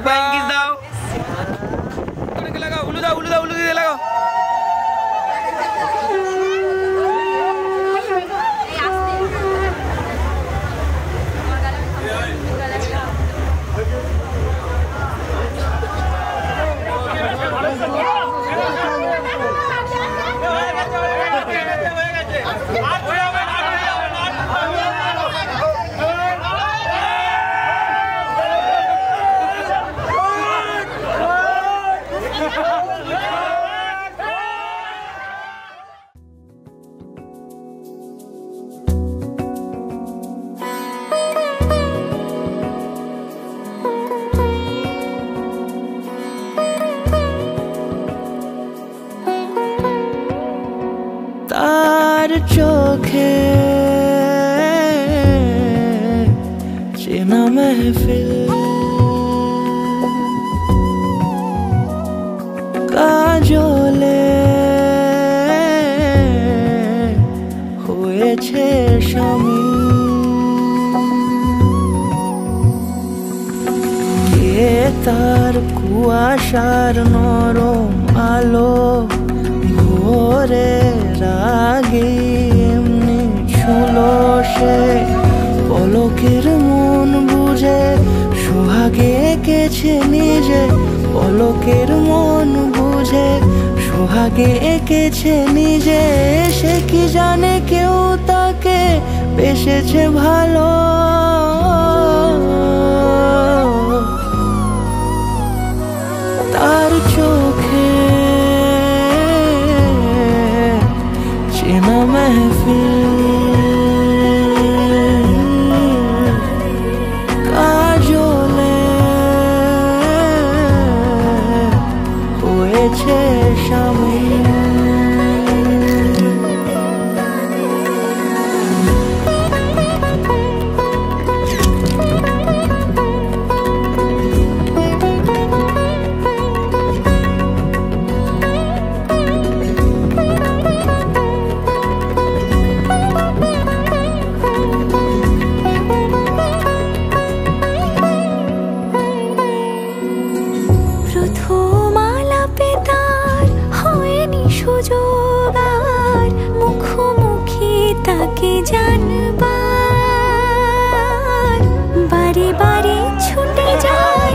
Mark Button, though. তার চোখে চেনা মেহফিল। কাজলে হয়েছে স্বামী। কে তার কুয়াশার নরম আলো ভোরে রাগে এমনি ছুলো সে। পলকের মন বুঝে, সোহাগে এঁকেছে নিজে। পলকের মন বুঝে, সোহাগে এঁকেছে নিজে। সে কি জানে কেউ তাকে বেসেছে ভালো? হয়েছে স্বামী বারে ছুটে যায়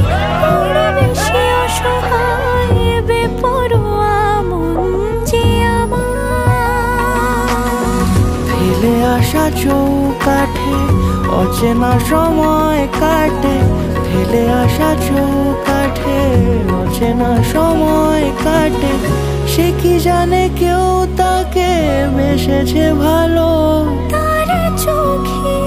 বেশি অসহায় বেপরোয়া মন যে আমার। ফেলে আসা চৌকাঠে অচেনা সময় কাটে। ফেলে আসা চৌকাঠে অচেনা সময় কাটে। সে কি জানে কেউ তাকে বেসেছে ভালো? তার চোখে